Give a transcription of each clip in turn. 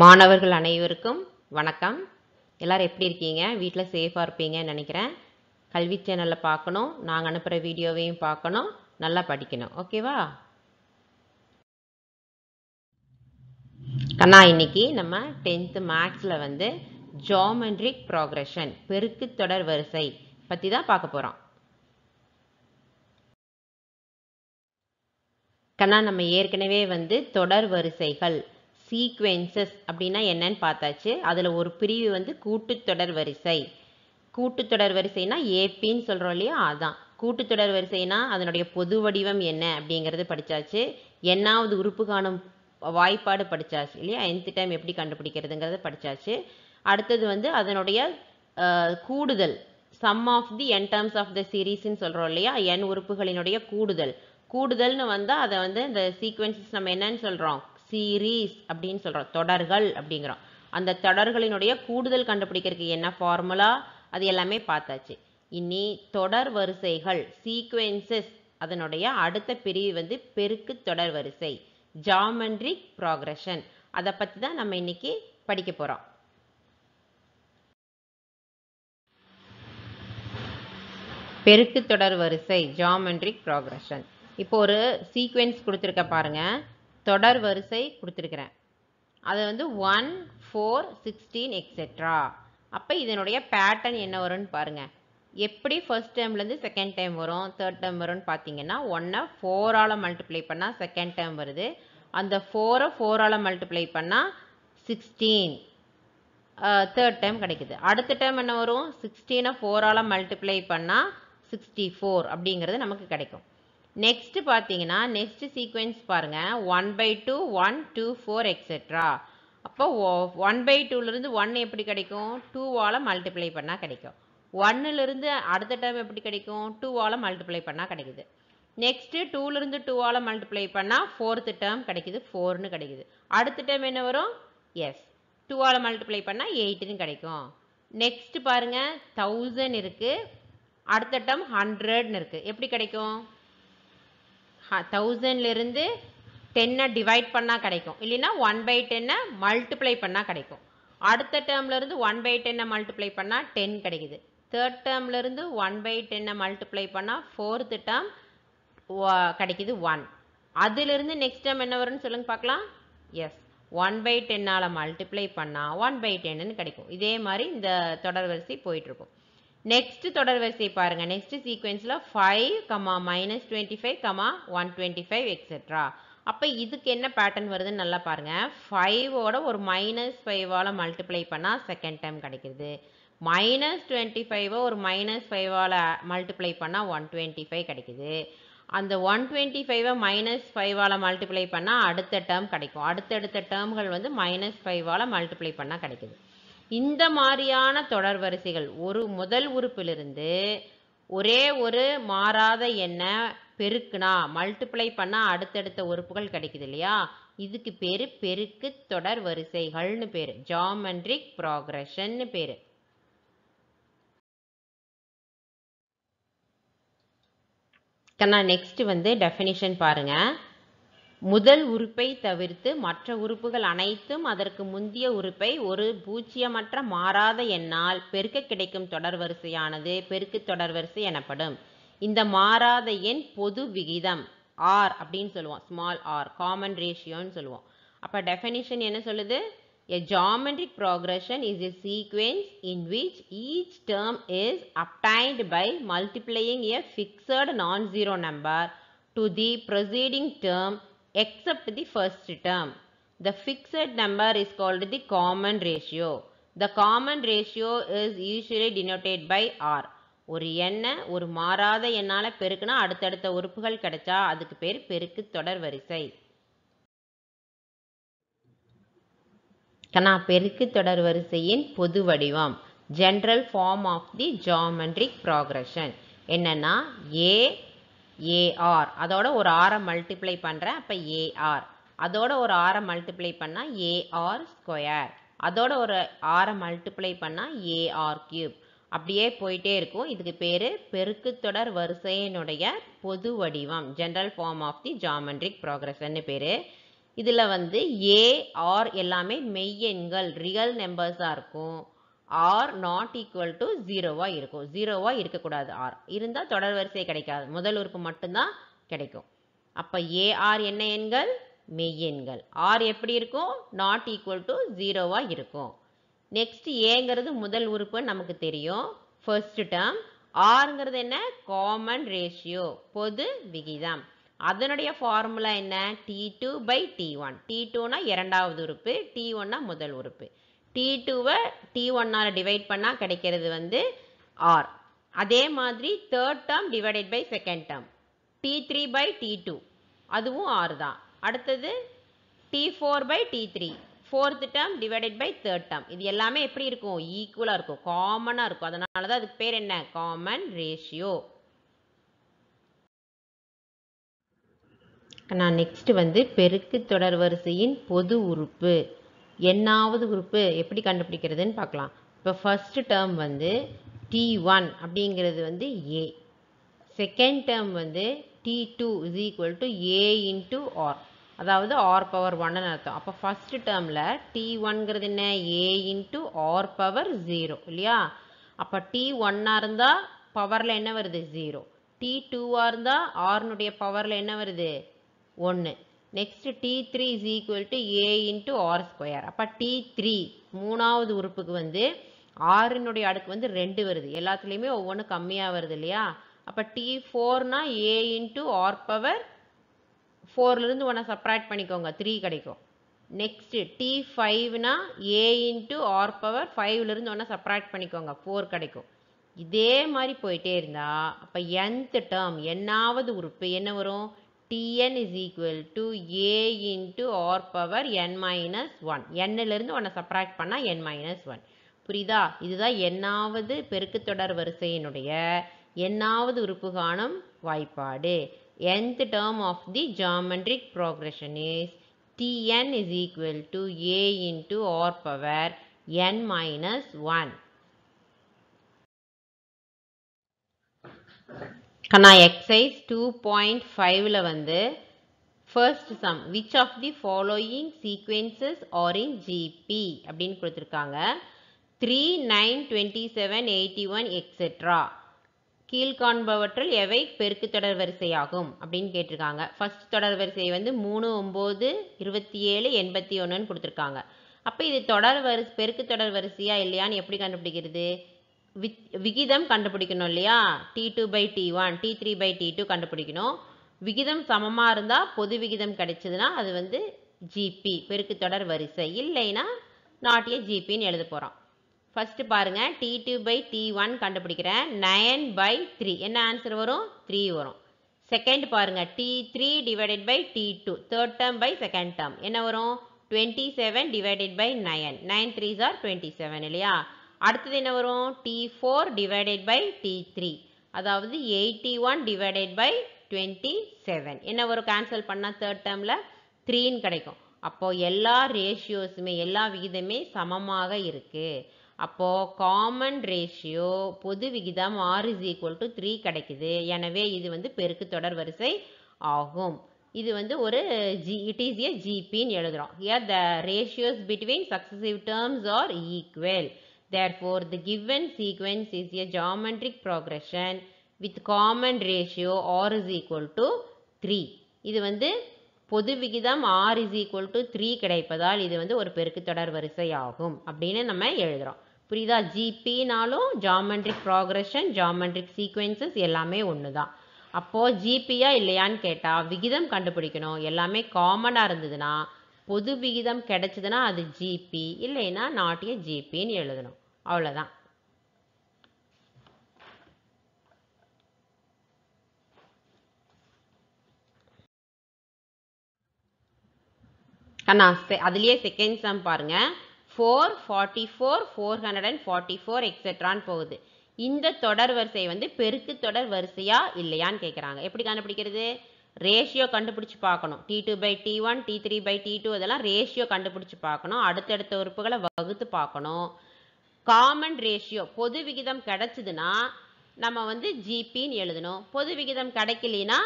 மாணவர்கள் அனைவருக்கும் வணக்கம். எல்லாரும் எப்படி இருக்கீங்க? வீட்டில் சேஃபாக இருப்பீங்கன்னு நினைக்கிறேன். கல்வி சேனலில் பார்க்கணும். நாங்கள் அனுப்புகிற வீடியோவையும் பார்க்கணும். நல்லா படிக்கணும். ஓகேவா? கண்ணா இன்னைக்கு நம்ம டென்த்து மேக்ஸில் வந்து ஜாமெட்ரிக் ப்ராக்ரஷன் பெருக்கு தொடர் வரிசை பற்றி தான் பார்க்க போகிறோம் கண்ணா நம்ம ஏற்கனவே வந்து தொடர் வரிசைகள் சீக்வென்சஸ் அப்படின்னா என்னன்னு பார்த்தாச்சு. அதில் ஒரு பிரிவு வந்து கூட்டுத்தொடர் வரிசை. கூட்டுத்தொடர் வரிசைனா ஏபின்னு சொல்கிறோம் இல்லையா? அதான். கூட்டுத்தொடர் வரிசைனா அதனுடைய பொது வடிவம் என்ன அப்படிங்கிறது படித்தாச்சு என்னாவது உறுப்பு காணும் வாய்ப்பாடு படித்தாச்சு இல்லையா? எந்த டைம் எப்படி கண்டுபிடிக்கிறதுங்கிறத படித்தாச்சு அடுத்தது வந்து அதனுடைய கூடுதல். Sum of the n terms of the சீரீஸ்ன்னு சொல்கிறோம் இல்லையா? என் உறுப்புகளினுடைய கூடுதல். கூடுதல்னு வந்தால் அதை வந்து இந்த சீக்வன்சஸ் நம்ம என்னன்னு சொல்கிறோம் சீரீஸ் அப்படின்னு சொல்கிறோம் தொடர்கள் அப்படிங்கிறோம். அந்த தொடர்களினுடைய கூடுதல் கண்டுபிடிக்கிறதுக்கு என்ன ஃபார்முலா அது எல்லாமே பார்த்தாச்சு. இனி தொடர் வரிசைகள் சீக்வென்சஸ் அதனுடைய அடுத்த பிரிவு வந்து பெருக்கு தொடர் வரிசை ஜாமெண்ட்ரிக் ப்ராக்ரஷன் அதை பற்றி தான் நம்ம இன்னைக்கு படிக்க போகிறோம் பெருக்கு தொடர் வரிசை ஜாமெட்ரிக் ப்ராக்ரஷன் இப்போ ஒரு சீக்வென்ஸ் கொடுத்துருக்க பாருங்கள் தொடர் வரிசை கொடுத்துருக்குறேன். அது வந்து ஒன் ஃபோர் சிக்ஸ்டீன் எக்ஸெட்ரா அப்போ இதனுடைய பேட்டர்ன் என்ன வரும்னு பாருங்க. எப்படி ஃபர்ஸ்ட் டேர்ம்லேருந்து செகண்ட் டேர்ம் வரும் தேர்ட் டேர்ம் வரும்னு பார்த்தீங்கன்னா ஒன்றை ஃபோரால் மல்டிப்ளை பண்ணால் செகண்ட் டேர்ம் வருது. அந்த ஃபோரை ஃபோரால் மல்டிப்ளை பண்ணால் சிக்ஸ்டீன் தேர்ட் டைம் கிடைக்குது. அடுத்த டைம் என்ன வரும்? சிக்ஸ்டீனை ஃபோரால் மல்டிப்ளை பண்ணால் சிக்ஸ்டி ஃபோர் அப்படிங்கிறது நமக்கு கிடைக்கும். நெக்ஸ்ட்டு பார்த்தீங்கன்னா நெக்ஸ்ட் சீக்வென்ஸ் பாருங்கள் one by two one two four etcetera அப்போ ஒன் பை டூலேருந்து ஒன் எப்படி கிடைக்கும்? டூவால் மல்டிப்ளை பண்ணால் கிடைக்கும். ஒன்னுலேருந்து அடுத்த டேர்ம் எப்படி கிடைக்கும்? டூவால் மல்டிப்ளை பண்ணால் கிடைக்குது. நெக்ஸ்ட்டு டூலேருந்து டூவால் மல்டிப்ளை பண்ணால் ஃபோர்த்து டேர்ம் கிடைக்குது. ஃபோர்னு கிடைக்குது. அடுத்த டைம் என்ன வரும்? எஸ் டூவால் மல்டிப்ளை பண்ணால் எயிட்டுன்னு கிடைக்கும். நெக்ஸ்ட்டு பாருங்க. தௌசண்ட் இருக்குது அடுத்த டேர்ம் ஹண்ட்ரட்னு இருக்குது எப்படி கிடைக்கும்? தௌசண்ட்லேருந்து டென்னை டிவைட் பண்ணால் கிடைக்கும். இல்லைன்னா ஒன் பை டென்னை மல்டிப்ளை பண்ணால் கிடைக்கும். அடுத்த டேர்ம்லேருந்து ஒன் பை டென்னை மல்டிப்ளை பண்ணால் டென் கிடைக்குது. தேர்ட் டேர்ம்லேருந்து ஒன் பை டென்னை மல்டிப்ளை பண்ணால் ஃபோர்த்து டேர்ம் கிடைக்குது ஒன் அதுலேருந்து நெக்ஸ்ட் டேர்ம் என்ன வரும்னு சொல்லுங்க பார்க்கலாம். எஸ் ஒன் பை டென்னால் மல்டிப்ளை பண்ணால் ஒன் பை டென்னு கிடைக்கும். இதே மாதிரி இந்த தொடர் வரிசை போயிட்டுருக்கும் நெக்ஸ்ட் தொடர் வரிசை பாருங்க. Next சீக்வென்ஸில் five comma minus twenty five comma one twenty five etcetera அப்போ இதுக்கு என்ன பேட்டர்ன் வருதுன்னு நல்லா பாருங்க. ஃபைவோட ஒரு மைனஸ் ஃபைவால் மல்டிப்ளை பண்ணால் செகண்ட் டைம் கிடைக்கிது மைனஸ் டுவெண்ட்டி ஃபைவை ஒரு மைனஸ் ஃபைவால் மல்டிப்ளை பண்ணால் ஒன் டுவெண்ட்டி ஃபைவ் கிடைக்குது. அந்த ஒன் டுவெண்ட்டி ஃபைவை மைனஸ் ஃபைவால் மல்டிப்ளை பண்ணால் அடுத்த டேர்ம் கிடைக்கும். அடுத்தடுத்த டேர்ம்கள் வந்து மைனஸ் ஃபைவால் மல்டிப்ளை பண்ணால் கிடைக்குது. இந்த மாதிரியான தொடர் வரிசைகள் ஒரு முதல் உறுப்பிலிருந்து ஒரே ஒரு மாறாத எண்ணை பெருக்குனா மல்டிப்ளை பண்ணால் அடுத்தடுத்த உறுப்புகள் கிடைக்குது இல்லையா? இதுக்கு பேர் பெருக்கு தொடர் வரிசைகள்னு பேர். ஜாமெண்ட்ரிக் ப்ராக்ரஷன்னு பேர். கண்ணா நெக்ஸ்ட் வந்து டெஃபினிஷன் பாருங்கள் முதல் உறுப்பை தவிர்த்து மற்ற உறுப்புகள் அனைத்தும் அதற்கு முந்திய உறுப்பை ஒரு பூஜ்ஜியமற்ற மாறாத எண்ணால் பெருக்க கிடைக்கும் தொடர் வரிசையானது பெருக்கு தொடர் வரிசை எனப்படும். இந்த மாறாத எண் பொது விகிதம் ஆர் அப்படின்னு சொல்லுவோம். ஸ்மால் ஆர் காமன் ரேஷியோன்னு சொல்லுவோம். அப்போ டெஃபினிஷன் என்ன சொல்லுது? A geometric progression is a sequence in which each term is obtained by multiplying a fixed non-zero number to the preceding term except the first term. The fixed number is called the common ratio. The common ratio is usually denoted by R. ஒரு எண்ணை ஒரு மாறாத எண்ணால் பெருக்குனா அடுத்தடுத்த உறுப்புகள் கிடைச்சா அதுக்கு பேர் பெருக்கு தொடர் வரிசை கணா பெருக்கு தொடர் வரிசையின் பொது வடிவம் general form of the geometric progression என்னன்னா ஏ ஏஆர் அதோட ஒரு ஆரை மல்டிப்ளை பண்ணுறேன் அப்போ ஏஆர் அதோட ஒரு ஆரை மல்டிப்ளை பண்ணால் ஏஆர் ஸ்கொயர் அதோட ஒரு ஆரை மல்டிப்ளை பண்ணால் ஏஆர் கியூப் அப்படியே போயிட்டே இருக்கும். இதுக்கு பேர் பெருக்குத்தொடர் வரிசையினுடைய பொது வடிவம். General form of the geometric ப்ராக்ரஷன்னு பேர். இதில் வந்து ஏஆர் எல்லாமே மெய்யெண்கள் ரியல் நம்பர்ஸாக இருக்கும். ஆர் நாட் ஈக்குவல் டு ஜீரோவாக இருக்கும். ஜீரோவாக இருக்கக்கூடாது ஆர் இருந்தால் தொடர் வரிசை கிடைக்காது. முதல் உறுப்பு மட்டும்தான் கிடைக்கும். அப்போ ஏஆர் என்ன எண்கள்? மெய்யெண்கள் ஆர் எப்படி இருக்கும்? நாட் ஈக்குவல் டு ஜீரோவாக இருக்கும். நெக்ஸ்ட் ஏங்கிறது முதல் உறுப்பு நமக்கு தெரியும். ஃபர்ஸ்ட் டேர்ம் ஆருங்கிறது என்ன? காமன் ரேஷியோ பொது விகிதம். அதனுடைய ஃபார்முலா என்ன? T two by t one t டூனா இரண்டாவது உறுப்பு. டி ஒன்னா முதல் உறுப்பு. டி டூவை டி ஒன்னால் டிவைட் பண்ணால் கிடைக்கிறது வந்து ஆர் அதே மாதிரி third term divided by second term t three by t two அதுவும் ஆறு தான். அடுத்தது t four by t three fourth term divided by third term இது எல்லாமே எப்படி இருக்கும்? ஈக்குவலாக இருக்கும். காமனாக இருக்கும். அதனால தான் அதுக்கு பேர் என்ன? காமன் ரேஷியோ நான் நெக்ஸ்ட் வந்து பெருக்கு தொடர் வரிசையின் பொது உறுப்பு. என்னாவது குரூப்பு எப்படி கண்டுபிடிக்கிறதுன்னு பார்க்கலாம். இப்போ ஃபஸ்ட்டு டேர்ம் வந்து டி ஒன் அப்படிங்கிறது வந்து ஏ செகண்ட் டேர்ம் வந்து t two is equal to a into r அதாவது ஆர் பவர் ஒன்னு அர்த்தம். அப்போ ஃபர்ஸ்ட் டேர்மில் டி ஒன்ங்கிறது என்ன? A into r power zero இல்லையா? அப்போ டி ஒன்னாக இருந்தால் பவரில் என்ன வருது? ஜீரோ டி டூவாக இருந்தால் ஆர்னுடைய பவரில் என்ன வருது? ஒன்று next t three is equal to a into r square அப்போ டி த்ரீ மூணாவது உறுப்புக்கு வந்து ஆறினுடைய அடுக்கு வந்து ரெண்டு வருது. எல்லாத்துலேயுமே ஒவ்வொன்றும் கம்மியாக வருது இல்லையா? அப்போ டி ஃபோர்னா ஏ இன்ட்டு ஆர் பவர் ஃபோர்லேருந்து ஒன்றை சப்ராக்ட் பண்ணிக்கோங்க. த்ரீ கிடைக்கும். நெக்ஸ்ட்டு டி ஃபைவ்னா ஏ இன்ட்டு ஆர் பவர் ஃபைவ்லேருந்து ஒன்றை சப்ராக்ட் பண்ணிக்கோங்க. ஃபோர் கிடைக்கும். இதே மாதிரி போயிட்டே இருந்தால் அப்போ என்த் டேர்ம் என்னாவது உறுப்பு என்ன வரும்? Tn is equal to a into r power n minus 1 n-லிருந்து ஒன்றை சப்ராக்ட் பண்ணால் n minus 1 புரியுதா இதுதான் எண்ணாவது பெருக்குத்தொடர் வரிசையினுடைய எண்ணாவது உறுப்பு காணும் வாய்ப்பாடு nth term of the geometric progression is tn is equal to a into r power n minus 1 கண்ணா எக்ஸைஸ் டூ பாயிண்ட் ஃபைவ்ல வந்து first sum which of the following sequences are in GP அப்படின்னு கொடுத்துருக்காங்க. Three nine twenty seven eighty one etcetera கீழ்காண்பவற்றில் எவை பெருக்கு தொடர் வரிசையாகும் அப்படின்னு கேட்டிருக்காங்க. ஃபர்ஸ்ட் தொடர் வரிசை வந்து மூணு ஒம்பது இருபத்தி ஏழு எண்பத்தி ஒன்றுன்னு கொடுத்துருக்காங்க. அப்போ இது தொடர் வரிசை பெருக்கு தொடர் வரிசையா இல்லையான்னு எப்படி கண்டுபிடிக்கிறது? விகிதம் கண்டுபிடிக்கணும் இல்லையா? T two by t one t three by t two கண்டுபிடிக்கணும். விகிதம் சமமாக இருந்தால் பொது விகிதம் கிடைச்சதுன்னா அது வந்து ஜிபி பெருக்கு தொடர் வரிசை. இல்லைன்னா நாட் ஏ ஜிபின்னு எழுத போகிறோம் ஃபஸ்ட்டு பாருங்கள் t two by t one கண்டுபிடிக்கிறேன். நயன் பை த்ரீ என்ன ஆன்சர் வரும்? த்ரீ வரும். செகண்ட் பாருங்கள் t three divided by t two third term by second term என்ன வரும்? Twenty seven divided by nine nine threes are twenty seven இல்லையா? அடுத்தது என்ன வரும்? T four divided by t three அதாவது eighty one divided by twenty seven என்ன வரும் cancel பண்ணால் தேர்ட் டேர்மில் த்ரீன்னு கிடைக்கும். அப்போது எல்லா ரேஷியோஸுமே எல்லா விகிதமே சமமாக இருக்குது அப்போது காமன் ரேஷியோ பொது விகிதம் r is equal to three கிடைக்குது. எனவே இது வந்து பெருக்கு தொடர் வரிசை ஆகும். இது வந்து ஒரு ஜி இட் இஸ் ஏ ஜிபின்னு எழுதுகிறோம் a the ratios between successive terms are equal Therefore, the given sequence is a geometric progression with common ratio r is equal to 3. இது வந்து பொது விகிதம் r is equal to 3 கிடைப்பதால் இது வந்து ஒரு பெருக்கு தொடர் வரிசை ஆகும் அப்படின்னு நம்ம எழுதுறோம். புரியுதா? ஜிபினாலும் ஜாமெட்ரிக் ப்ராக்ரஷன் ஜாமெண்ட்ரிக் சீக்வென்சஸ் எல்லாமே ஒன்று தான் அப்போது ஜிபியா இல்லையான்னு கேட்டால் விகிதம் கண்டுபிடிக்கணும். எல்லாமே காமனாக இருந்ததுன்னா பொது விகிதம் கிடைச்சதுன்னா அது ஜிபி இல்லைன்னா நாட்டிய ஜிபின்னு எழுதணும். அவ்வளோதான் கண்ணா அதுலேயே செகண்ட் சம் பாருங்க. Four forty four four hundred and forty four எக்ஸெட்ரான்னு போகுது. இந்த தொடர் வரிசை வந்து பெருக்கு தொடர் வரிசையா இல்லையான்னு கேட்குறாங்க எப்படி கண்டுபிடிக்கிறது? ரேஷியோ கண்டுபிடிச்சு பார்க்கணும். T two by t one t three by t two அதெல்லாம் ரேஷியோ கண்டுபிடிச்சு பார்க்கணும். அடுத்தடுத்த உறுப்புகளை வகுத்து பார்க்கணும். காமன் ரேஷியோ பொது விகிதம் கிடச்சிதுன்னா நம்ம வந்து ஜிபின்னு எழுதணும். பொது விகிதம் கிடைக்கலனா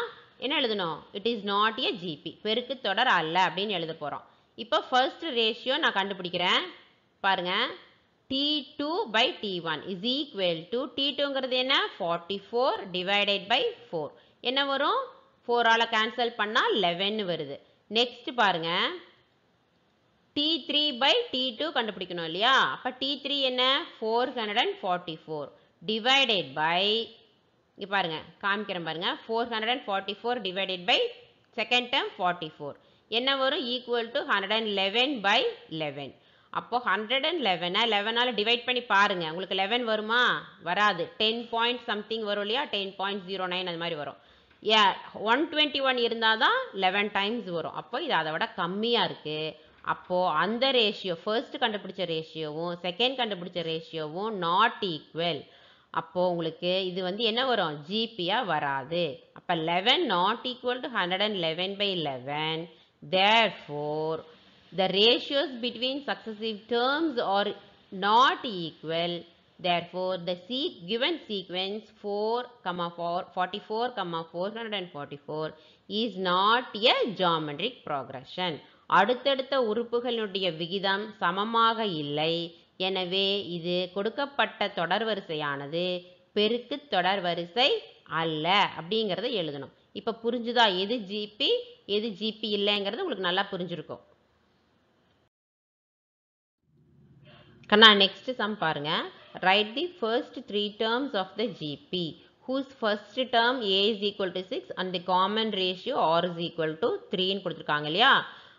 என்ன எழுதணும்? It is not a GP பெருக்கு தொடர் அல்ல அப்படின்னு எழுத போகிறோம் இப்போ ஃபர்ஸ்ட் ரேஷியோ நான் கண்டுபிடிக்கிறேன். பாருங்க. T two by t one is equal to t டூங்கிறது என்ன? Forty four divided by four என்ன வரும்? ஃபோரால் கேன்சல் பண்ணால் லெவன் வருது. நெக்ஸ்ட் பாருங்க. T three by t two கண்டுபிடிக்கணும் இல்லையா? அப்போ டி த்ரீ என்ன? Four hundred and forty four divided by இங்கே பாருங்க காமிக்கிறேன் பாருங்க. Four hundred and forty four divided by second term forty four என்ன வரும்? Equal to hundred and eleven by eleven அப்போ ஹண்ட்ரட் அண்ட் லெவனை லெவனால் டிவைட் பண்ணி பாருங்கள் உங்களுக்கு லெவன் வருமா? வராது. டென் பாயிண்ட் சம்திங் வரும் இல்லையா? டென் பாயிண்ட் ஜீரோ நைன் அது மாதிரி வரும். ஏ ஒன் டுவெண்ட்டி ஒன் இருந்தால் தான் லெவன் டைம்ஸ் வரும். அப்போ இது அதை விட கம்மியாக இருக்குது அப்போது அந்த ரேஷியோ ஃபர்ஸ்ட் கண்டுபிடிச்ச ரேஷியோவும் செகண்ட் கண்டுபிடிச்ச ரேஷியோவும் நாட் ஈக்குவல் அப்போது உங்களுக்கு இது வந்து என்ன வரும்? ஜிபியாக வராது. அப்போ eleven not equal to hundred and eleven by eleven therefore the ratios between successive terms are not equal. Therefore the se- given sequence 4 comma 4 44 comma 444 is not a geometric progression. அடுத்தடுத்த உறுப்புகளுடைய விகிதம் சமமாக இல்லை. எனவே இது கொடுக்கப்பட்ட தொடர்வரிசையானது பெருக்கு தொடர்வரிசை அல்ல அப்படிங்கிறத எழுதணும். இப்போ புரிஞ்சுதா? எது ஜிபி எது ஜிபி இல்லைங்கிறது உங்களுக்கு நல்லா புரிஞ்சிருக்கும். கண்ணா நெக்ஸ்ட் சம் பாருங்க. Write the first three terms of the GP whose first term a is equal to 6 and the common ratio r is equal to 3ன்னு கொடுத்துருக்காங்க இல்லையா?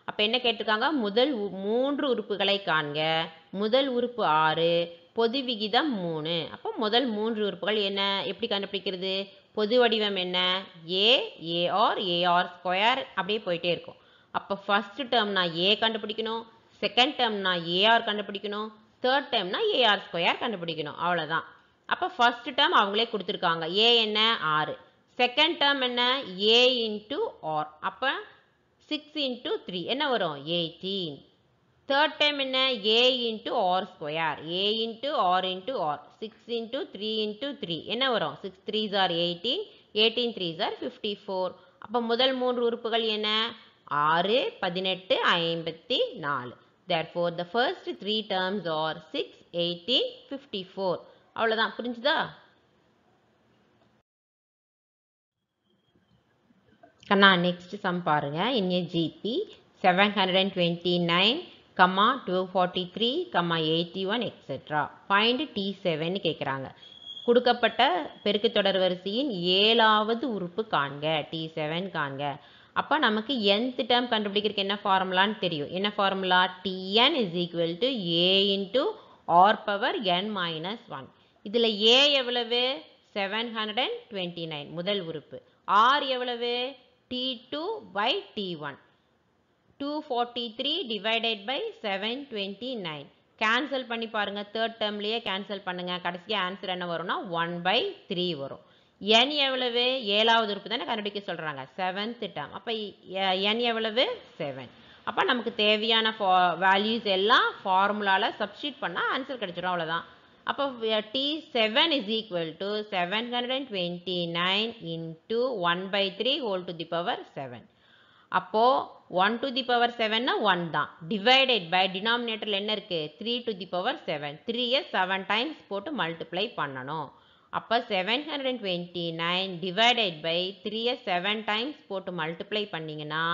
அப்போ என்ன கேட்டிருக்காங்க? முதல் உ- மூன்று உறுப்புகளை காண்க. முதல் உறுப்பு ஆறு பொது விகிதம் மூணு. அப்போ முதல் மூன்று உறுப்புகள் என்ன? எப்படி கண்டுபிடிக்கிறது? பொது வடிவம் என்ன? ஏ ஏஆர் ஏஆர் ஸ்கொயர் அப்படியே போயிட்டே இருக்கும். அப்போ ஃபர்ஸ்ட் டேர்ம்னா ஏ கண்டுபிடிக்கணும். செகண்ட் டேர்ம்னா ஏஆர் கண்டுபிடிக்கணும். தேர்ட் டேர்ம்னா ஏஆர் ஸ்கொயர் கண்டுபிடிக்கணும். அவ்வளோதான் அப்போ ஃபர்ஸ்ட் டேர்ம் அவங்களே கொடுத்துருக்காங்க. ஏ என்ன? ஆறு. செகண்ட் டேர்ம் என்ன? ஏ இன்ட்டு ஆர் அப்போ சிக்ஸ் இன்ட்டு த்ரீ என்ன வரும்? எயிட்டீன் தேர்ட் டைம் என்ன? A into r square a into r into r six into three into three என்ன வரும்? Six three are eighteen eighteen three are fifty four அப்போ முதல் மூன்று உறுப்புகள் என்ன? ஆறு பதினெட்டு ஐம்பத்தி நாலு. Therefore the first three terms are six eighteen fifty four அவ்வளோதான் புரிஞ்சுதா? கண்ணா நெக்ஸ்ட் சம் பாருங்க. In a GP seven hundred and twenty nine comma two forty three comma eighty one etcetera find t seven கேட்குறாங்க கொடுக்கப்பட்ட பெருக்கு தொடர் வரிசையின் ஏழாவது உறுப்பு காண்க. டி செவன் காண்க. அப்போ நமக்கு எந்த டேர்ம் கண்டுபிடிக்கிறதுக்கு என்ன ஃபார்முலான்னு தெரியும். என்ன formula t n is equal to a into r power n minus one இதில் ஏ எவ்வளவு? Seven hundred and twenty nine முதல் உறுப்பு. ஆர் எவ்வளவு? T two by t one two forty three divided by seven twenty nine cancel பண்ணி பாருங்க. Third டேர்ம்லேயே cancel பண்ணுங்க. கடைசியாக answer என்ன வரும்னா ஒன் பை த்ரீ வரும். N எவ்வளவு? ஏழாவது உறுப்பு தானே கண்டுபிடிக்க சொல்கிறாங்க செவன்த் டேர்ம் அப்போ என் எவ்வளவு? செவன் அப்போ நமக்கு தேவையான ஃபா வேல்யூஸ் எல்லாம் ஃபார்முலாவில் சப்ஸ்டியூட் பண்ணால் ஆன்சர் கிடச்சிடும் அவ்வளோதான் அப்போ t seven is equal to seven hundred and twenty nine into one by three whole to the power seven அப்போது ஒன் டு தி பவர் செவன்னா ஒன் தான் டிவைடட் பை டினாமினேட்டரில் என்ன இருக்குது three to the power seven த்ரீயை seven times போட்டு multiply பண்ணணும் அப்போ seven hundred and twenty nine divided by த்ரீயை செவன் டைம்ஸ் போட்டு மல்டிப்ளை பண்ணிங்கன்னா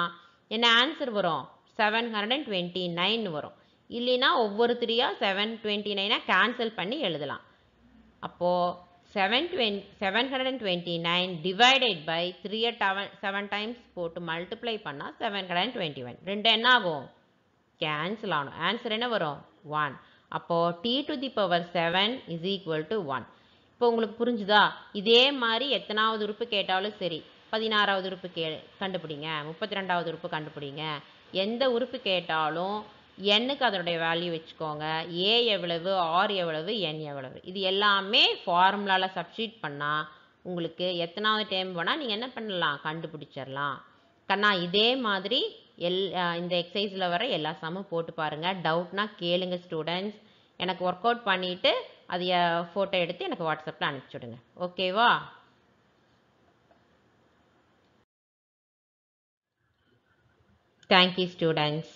என்ன ஆன்சர் வரும் seven hundred and twenty nine வரும் இல்லைன்னா ஒவ்வொரு த்ரீயாக செவன் டுவெண்ட்டி நைனாக கேன்சல் பண்ணி எழுதலாம். அப்போது seven டுவென் seven hundred and twenty nine divided by த்ரீயை டவன் செவன் டைம்ஸ் போட்டு மல்டிப்ளை பண்ணால் seven hundred and twenty one ரெண்டு என்ன ஆகும்? கேன்சல் ஆகணும். ஆன்சர் என்ன வரும்? ஒன் அப்போது t to the power seven is equal to one இப்போ உங்களுக்கு புரிஞ்சுதா? இதே மாதிரி எத்தனாவது உறுப்பு கேட்டாலும் சரி பதினாறாவது உறுப்பு கே கண்டுபிடிங்க. முப்பத்தி ரெண்டாவது உறுப்பு கண்டுபிடிங்க. எந்த உறுப்பு கேட்டாலும் எண்ணுக்கு அதனுடைய வேல்யூ வச்சுக்கோங்க. ஏ எவ்வளவு ஆர் எவ்வளவு என் எவ்வளவு. இது எல்லாமே ஃபார்முலாவில் சப்ஸ்டியூட் பண்ணால் உங்களுக்கு எத்தனாவது டைம் வேணால் நீங்கள் என்ன பண்ணலாம்? கண்டுபிடிச்சிடலாம் கண்ணா இதே மாதிரி எல் இந்த எக்ஸசைஸில் வர எல்லா சமும் போட்டு பாருங்கள் டவுட்னா கேளுங்க ஸ்டூடெண்ட்ஸ் எனக்கு ஒர்க் அவுட் பண்ணிவிட்டு அதை ஃபோட்டோ எடுத்து எனக்கு வாட்ஸ்அப்பில் அனுப்பிச்சுடுங்க. ஓகேவா தேங்க்யூ ஸ்டூடெண்ட்ஸ்